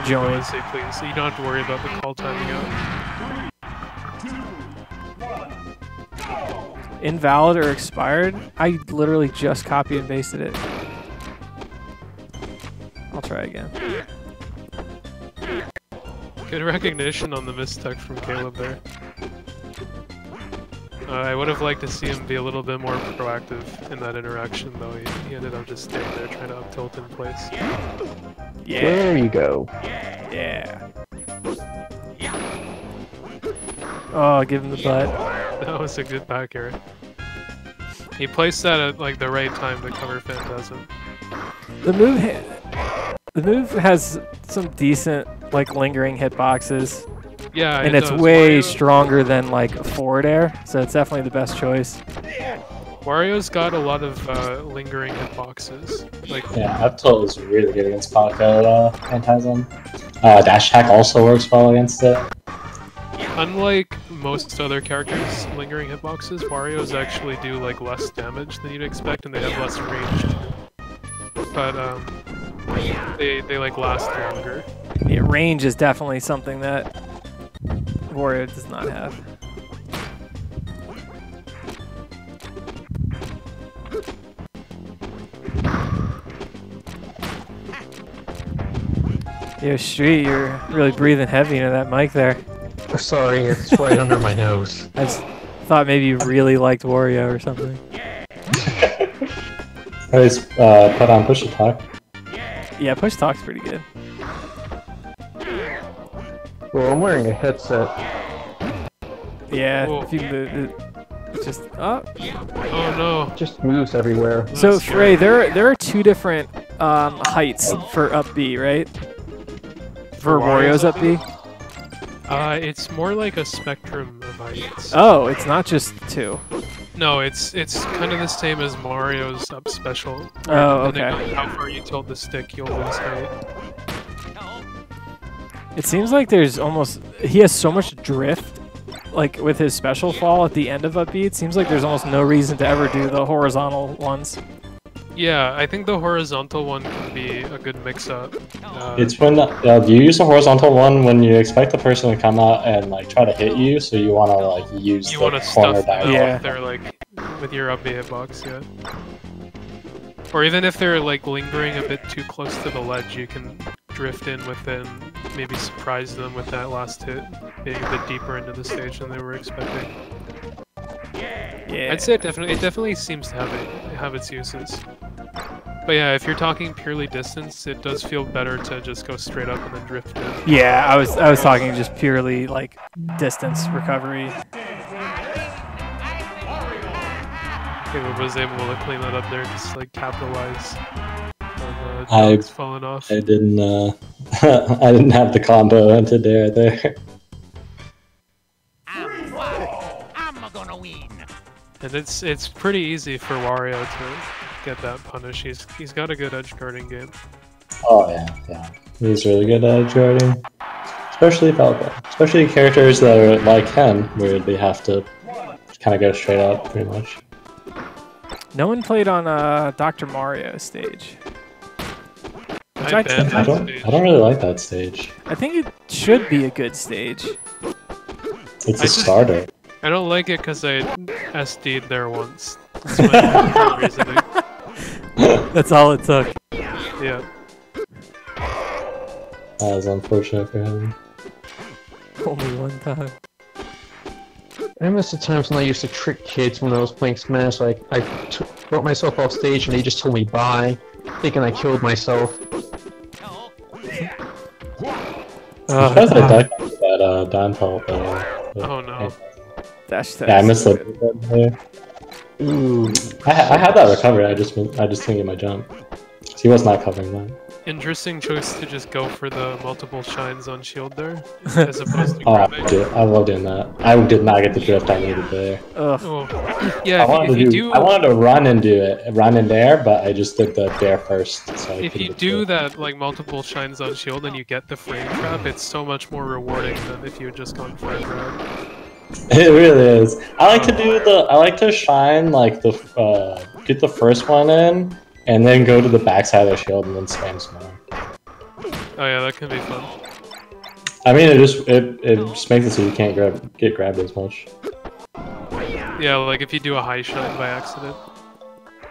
come join. and say please. So you don't have to worry about the call timing out. Invalid or expired? I literally just copy and pasted it. I'll try again. Good recognition on the mistech from Caleb there. Uh, I would have liked to see him be a little bit more proactive in that interaction, though. He, he ended up just staying there trying to up tilt in place. Yeah, There you go. yeah. Oh, give him the butt. That was a good back air. He placed that at like the right time to cover Phantasm. The move, ha- the move has some decent like lingering hitboxes, Yeah, and it it's does. way Wario, stronger than like forward air, so it's definitely the best choice. Wario's got a lot of uh, lingering hitboxes. Like, Yeah, up tilt is really good against Falco uh, Phantasm. Uh, dash attack also works well against it. unlike most other characters' lingering hitboxes, Wario's actually do like less damage than you'd expect, and they have less range. But um, they they like last longer. Yeah, range is definitely something that Wario does not have. Yo, Street, you're really breathing heavy into that mic there. Sorry, it's right under my nose. I just thought maybe you really liked Wario or something. Always uh, put on push attack. Yeah, push talk's pretty good. Well, I'm wearing a headset. Yeah, Whoa. if you move it, just oh. Oh no! Just moves everywhere. So Frey, scary. there there are two different um, heights for up B, right? For Wario's up B. Uh, it's more like a spectrum of heights. Oh, it's not just two. No, it's it's kind of the same as Mario's up special. Oh, Depending okay. on how far you tilt the stick, you'll lose height. It seems like there's almost he has so much drift, like with his special fall at the end of up B. It seems like there's almost no reason to ever do the horizontal ones. Yeah, I think the horizontal one can be a good mix-up. Uh, It's when uh, you use the horizontal one when you expect the person to come out and like try to hit you, so you want to like use you the want to corner stuff them diagonal. Yeah. if they're like with your up B hitbox, yeah. Or even if they're like lingering a bit too close to the ledge, you can drift in with it and maybe surprise them with that last hit, being a bit deeper into the stage than they were expecting. Yeah. I'd say it definitely it definitely seems to have it have its uses. But yeah, if you're talking purely distance, it does feel better to just go straight up and then drift in. Yeah, I was I was talking just purely like distance recovery. Caleb was able to clean that up there, just like capitalize on uh, I- dogs falling off. I didn't. Uh, I didn't have the combo into there there. I'm wild. I'm gonna win. And it's it's pretty easy for Wario to get that punish. He's he's got a good edge guarding game. Oh yeah, yeah. He's really good at edge guarding, especially Falco. Especially characters that are like Ken, where they have to kind of go straight up, pretty much. No one played on uh, Dr. Mario stage. Which I I, I don't. stage. I don't really like that stage. I think it should be a good stage. It's I a just- starter. I don't like it because I SD'd there once. That's. That's all it took. Yeah. That was unfortunate for him. Only one time. I miss the times when I used to trick kids when I was playing Smash. Like, I t- brought myself off stage and they just told me bye, thinking I killed myself. Oh, Because they died that uh, down tilt. Uh, Oh no. dash yeah, I tag. missed it. there. Ooh. I, I had that recovery. I just I just didn't get my jump. He was not covering that. Interesting choice to just go for the multiple shines on shield there, as opposed to Oh, I, I love doing that. I did not get the drift I needed there. Ugh. Oh, yeah. I If, wanted you- if to you do, do, I wanted to run and do it, run in there, but I just did the dare first. So if you do the- that like multiple shines on shield and you get the frame trap, it's so much more rewarding than if you had just gone for a grab. It really is. I like to do the. I like to shine like the uh, get the first one in, and then go to the backside of the shield and then spam smoke. Oh yeah, that can be fun. I mean, it just it, it just makes it so you can't grab get grabbed as much. Yeah, like if you do a high shot by accident.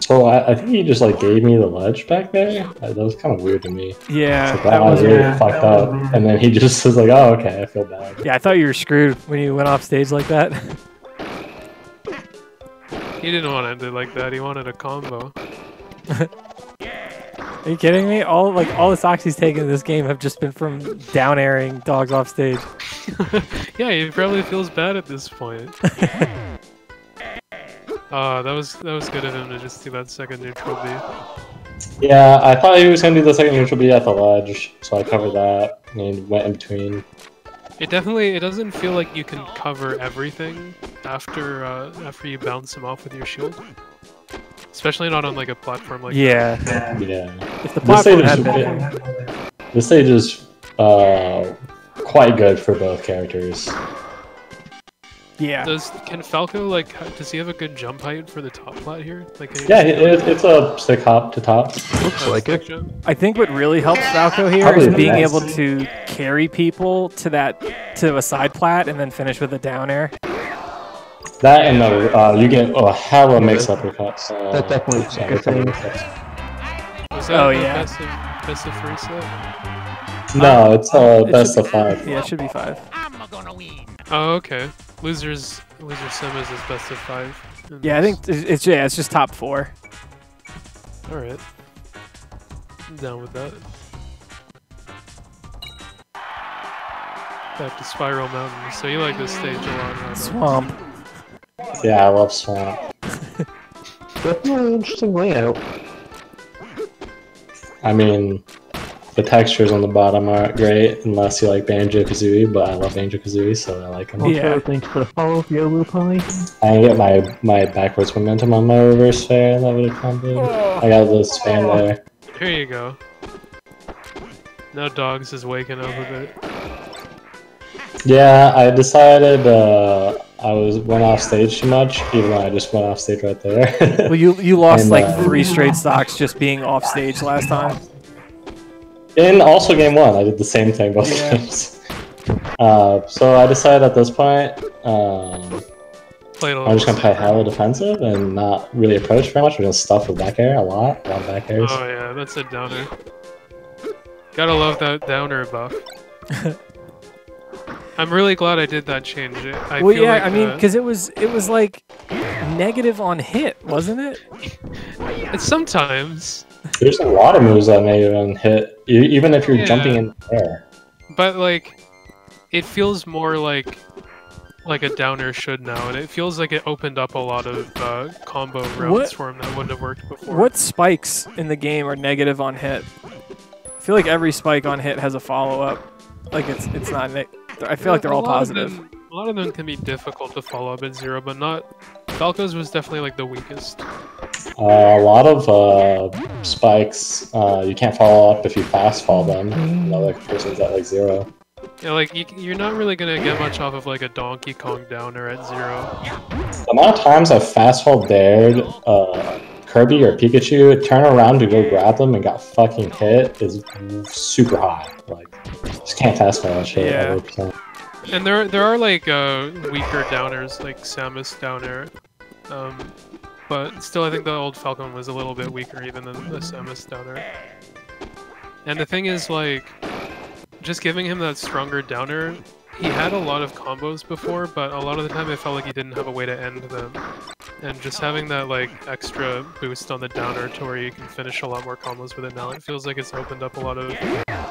So I, I think he just like gave me the ledge back there. Uh, That was kind of weird to me. Yeah, Like, that wow, I was really weird. fucked up. And then he just was like, "Oh, okay, I feel bad." Yeah, I thought you were screwed when you went off stage like that. He didn't want to end it like that. He wanted a combo. Are you kidding me? All like all the stocks he's taken in this game have just been from down airing dogs off stage. yeah, he probably feels bad at this point. Uh, that was that was good of him to just do that second neutral B. Yeah, I thought he was gonna do the second neutral B at the ledge, so I covered that and went in between. It definitely it doesn't feel like you can cover everything after uh, after you bounce him off with your shield. Especially not on like a platform like Yeah, Yeah, if the this stage platform is had been this stage is uh, quite good for both characters. yeah. Does can Falco like does he have a good jump height for the top plat here? Like Yeah, it, it, it's a stick hop to top. Looks like it. jump? I think what really helps Falco here Probably is being best. able to carry people to that to a side plat and then finish with a down air. That and the uh, you get a hella mix uppercuts. Uh, That definitely is a good thing. uppercuts. Was that Oh, the yeah. best of best of three set? No, it's uh, It best of five. Yeah, it should be five. I'm gonna win. Oh okay. Losers loser semis is best of five. in Yeah, I think it's it's- yeah, it's just top four. Alright. I'm down with that. Back to Spiral Mountain. So you like this stage a lot, huh? Matt? Swamp. Yeah, I love Swamp. Definitely an interesting layout. I mean, the textures on the bottom aren't great unless you like Banjo Kazooie, but I love Banjo Kazooie, so I like them. Also, Yeah. thanks for the follow, Yolu Pie. I get my my backwards momentum on my reverse fair. That would have come good. I got a little span there. Here you go. Now Dogs is waking up a bit. Yeah, I decided uh, I was went off stage too much, even though I just went off stage right there. Well, you you lost And, like uh, three straight stocks just being off stage last time. In also game one, I did the same thing both Yeah. games. Uh, so I decided at this point, um, Played a I'm just gonna play hella defensive and not really approach very much. We're gonna stuff with back air a lot, a lot of back airs. Oh yeah, that's a down air. Gotta love that down air buff. I'm really glad I did that change. It- I well, feel yeah, like I mean, because it was it was like negative on hit, wasn't it? sometimes, There's a lot of moves that may even hit, even if you're Yeah. jumping in the air. but like, it feels more like like a down air should now, and it feels like it opened up a lot of uh, combo routes What- for him that wouldn't have worked before. What spikes in the game are negative on hit? I feel like every spike on hit has a follow up. Like it's it's not. Ne- I feel like they're all positive. them- a lot of them can be difficult to follow up at zero, but not. Falco's was definitely like the weakest. Uh, a lot of uh, spikes uh, you can't follow up if you fast fall them. Another person's at like zero. Yeah, like you, you're not really gonna get much off of like a Donkey Kong down air at zero. The amount of times I fast fall dared uh, Kirby or Pikachu turn around to go grab them and got fucking hit is super high. Like, just can't fast fall that shit. Yeah. 100%. And there there are like uh, weaker down airs like Samus down air, um, but still I think the old Falcon was a little bit weaker even than the Samus down air. And the thing is like, just giving him that stronger down air, he had a lot of combos before, but a lot of the time I felt like he didn't have a way to end them. And just having that like extra boost on the down air to where you can finish a lot more combos with it now, it feels like it's opened up a lot of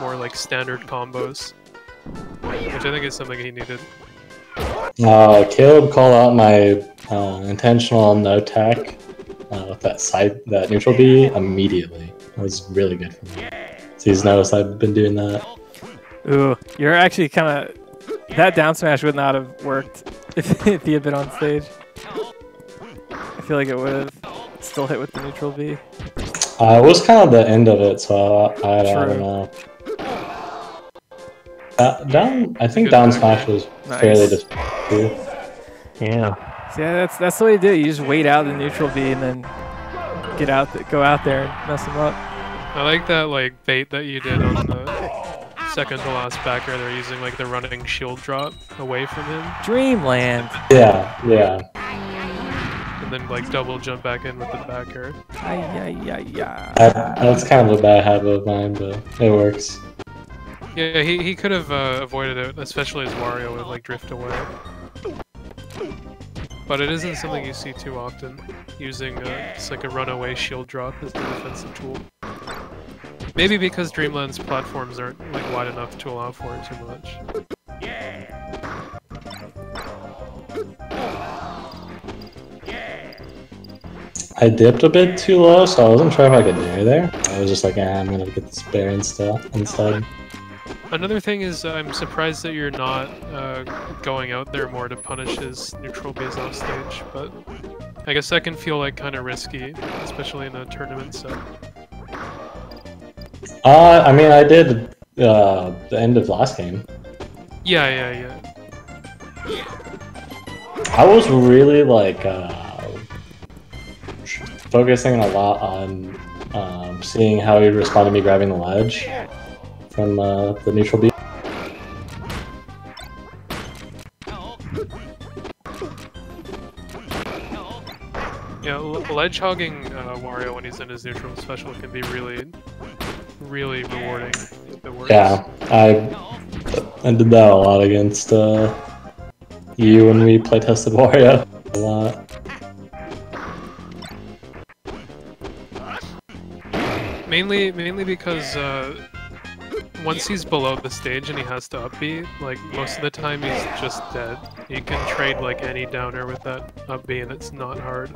more like standard combos. Which I think is something he needed. Uh, Caleb called out my uh, intentional no tech uh, with that side, that neutral B immediately. It was really good for me. So he's noticed I've been doing that. Ooh, you're actually kind of that down smash would not have worked if, if he had been on stage. I feel like it would have still hit with the neutral B. Uh, it was kind of the end of it, so I, I, I don't know. Uh, down, I think Good down smash was Nice. fairly just too. Yeah. So yeah, that's that's the way to do it. You just wait out the neutral B and then get out, th- go out there and mess him up. I like that like bait that you did on the second to last back air, they're using like the running shield drop away from him, Dreamland. Yeah, yeah. and then like double jump back in with the back air. Ay, ay, ay, ay. I, that's kind of a bad habit of mine, but it works. Yeah, he, he could have uh, avoided it, especially as Wario would like drift away. But it isn't something you see too often, using uh, just like a runaway shield drop as the defensive tool. Maybe because Dreamland's platforms aren't like wide enough to allow for it too much. yeah I dipped a bit too low, so I wasn't sure if I could dare there. I was just like, ah, I'm gonna get this bear instead. instead. Another thing is, uh, I'm surprised that you're not uh, going out there more to punish his neutral base off stage, but I guess that can feel like kind of risky, especially in a tournament set. Uh, I mean, I did uh, the end of last game. Yeah, yeah, yeah. I was really like uh, focusing a lot on um, seeing how he'd respond to me grabbing the ledge from uh, the neutral beat. Yeah, ledge hogging uh, Wario when he's in his neutral special can be really, really rewarding. if it works. Yeah, I I did that a lot against uh, you when we play tested Wario. A lot. Mainly, mainly because uh, once he's below the stage and he has to up B, like most of the time he's just dead. You can trade like any down air with that up B, and it's not hard.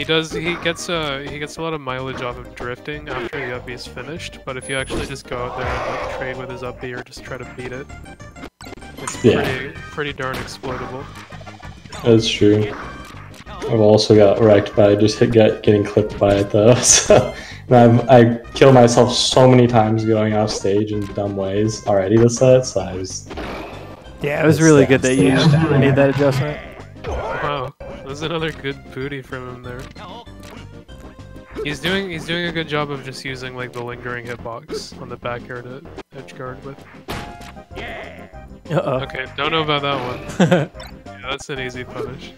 He does. He gets uh he gets a lot of mileage off of drifting after the up B is finished. But if you actually just go out there and like, trade with his up B or just try to beat it, it's Yeah. pretty pretty darn exploitable. That's true. I've also got wrecked by just hit, get, getting clipped by it though. So, and I've, I kill myself so many times going off stage in dumb ways already this set. So I was Yeah, it was really good that you made that adjustment. Wow, there's another good booty from him there. He's doing he's doing a good job of just using like the lingering hitbox on the back air to edge guard with. Yeah. Uh-oh. Okay, don't know about that one. Yeah, that's an easy punish.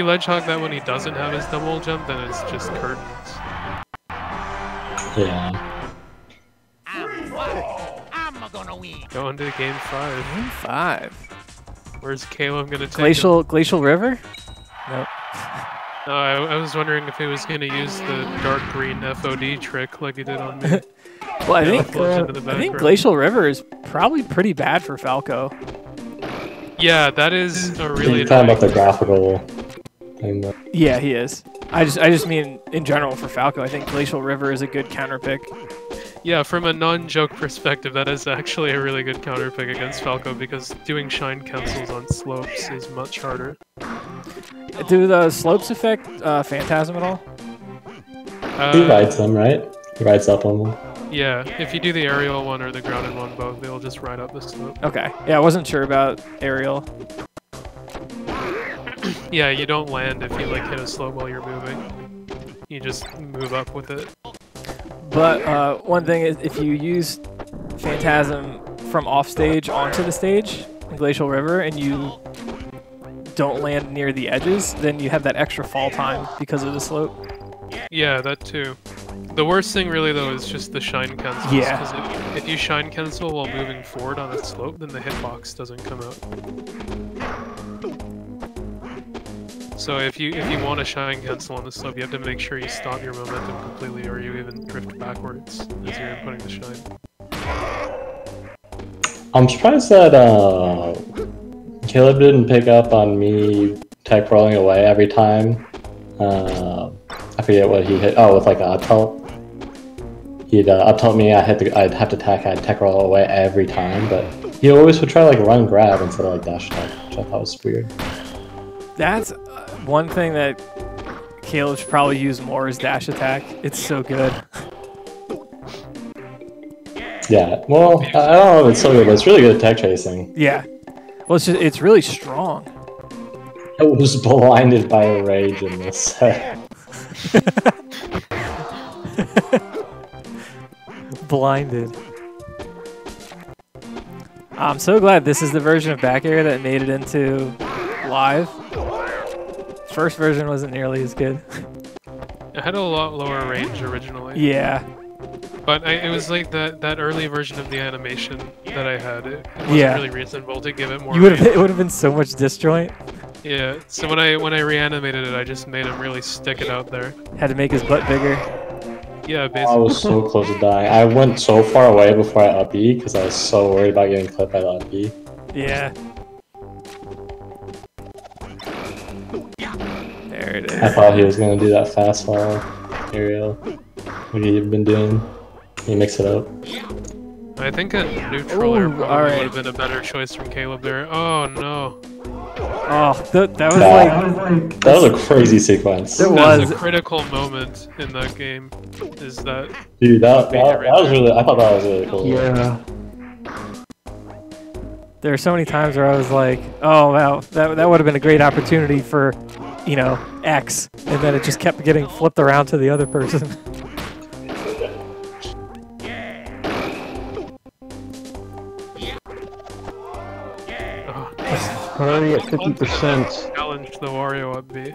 You ledge hog that when he doesn't have his double jump, then it's just curtains. Yeah. I'm, I'm gonna win. Going to game five. Game Five. Where's Caleb gonna take him? Glacial Glacial River? Nope. No, I, I was wondering if he was gonna use the dark green FOD trick like he did on me. Well, I think uh, I think. Glacial River is probably pretty bad for Falco. Yeah, that is a really You're talking about the graphical thing. though. Yeah, he is. I just I just mean in general for Falco. I think Glacial River is a good counter pick. Yeah, from a non-joke perspective, that is actually a really good counter pick against Falco because doing shine cancels on slopes is much harder. Do the slopes affect uh, Phantasm at all? He Uh, rides them, right? He rides up on them. yeah, if you do the aerial one or the grounded one both, they'll just ride up the slope. Okay. Yeah, I wasn't sure about aerial. Yeah, you don't land if you like hit a slope while you're moving. You just move up with it. But uh, one thing is, if you use Phantasm from off stage onto the stage in Glacial River, and you don't land near the edges, then you have that extra fall time because of the slope. Yeah, that too. The worst thing really though is just the shine cancels. Yeah. if, if you shine cancel while moving forward on a slope, then the hitbox doesn't come out. So if you if you want to shine cancel on the slope, you have to make sure you stop your momentum completely, or you even drift backwards as you're inputting the shine. I'm surprised that uh, Caleb didn't pick up on me tech rolling away every time. Uh, I forget what he hit. Oh, with like a up tilt. He'd uh, up tilt me. I had to. I'd have to tech. I'd tech roll away every time, but he always would try to like run grab instead of like dash attack, which I thought was weird. That's one thing that Caleb should probably use more is dash attack. It's so good. Yeah. Well, I don't know if it's so good, but it's really good at tech chasing. Yeah. Well, it's just it's really strong. I was blinded by a rage in this set. Blinded. I'm so glad this is the version of back air that made it into live. First version wasn't nearly as good. It had a lot lower range originally. yeah. But I, it was like that that early version of the animation that I had. It, it wasn't Yeah. really reasonable to give it more. You would have it would have been so much disjoint. Yeah. So when I when I reanimated it, I just made him really stick it out there. Had to make his butt bigger. Yeah, I basically. was so close to dying. I went so far away before I up B because I was so worried about getting clipped by the up B. Yeah. There it I thought he was gonna do that fast fall aerial. What he'd been doing. He mixed it up. I think a neutral air Ooh, probably alright. would have been a better choice from Caleb there. Oh no. Oh, th- that was That- like That was a crazy sequence. It That's was. a critical moment in that game. Is that Dude, that, that, that was really, I thought that was really cool. Yeah. there are so many times where I was like, oh wow, that that would have been a great opportunity for, you know, X, and then it just kept getting flipped around to the other person. oh, Already at 50%. challenge the Wario up B?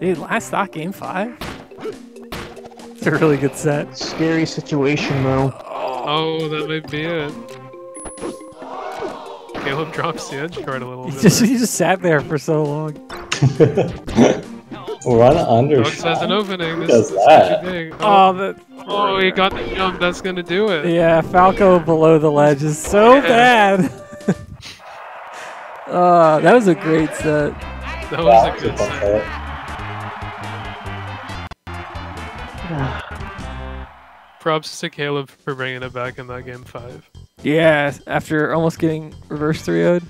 Dude, last stock game five. It's a really good set. Scary situation though. Oh, that might be it. Caleb drops the edge guard a little He bit. just there. he just sat there for so long. Run under. Dogs has an opening. This, does this that? could be big. Oh, Oh, that. oh, he got the jump. That's gonna do it. Yeah, Falco below the ledge is so Yeah. bad. uh, that was a great set. That was a good set. set. Props to Caleb for bringing it back in that game five. Yeah, after almost getting reverse 3 0'd.